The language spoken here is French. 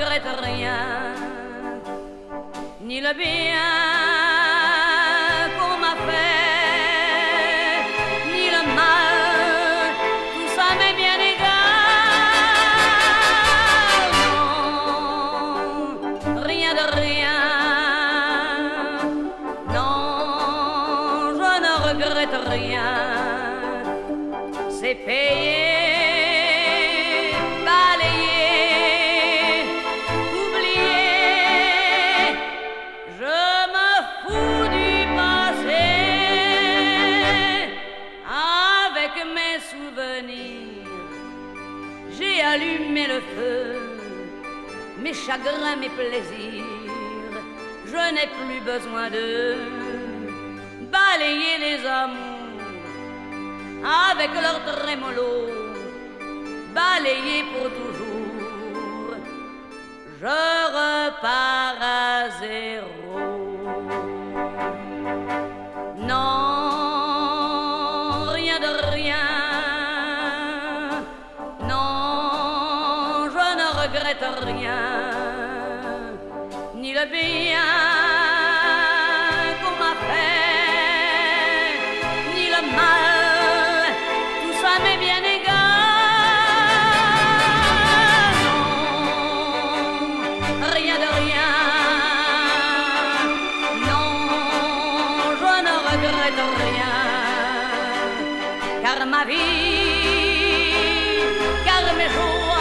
regrette rien, ni le bien qu'on m'a fait, ni le mal, tout ça m'est bien égal. Non, rien de rien. Non, je ne regrette rien. C'est payé, J'ai allumé le feu, mes chagrins, mes plaisirs. Je n'ai plus besoin de balayer les amours avec leur trémolo, balayer pour toujours. Je repars à zéro. Regrette rien, ni le bien qu'on m'a fait, ni le mal, tout ça m'est bien égal. Non, rien de rien. Non, je ne regrette rien, car ma vie, car mes jours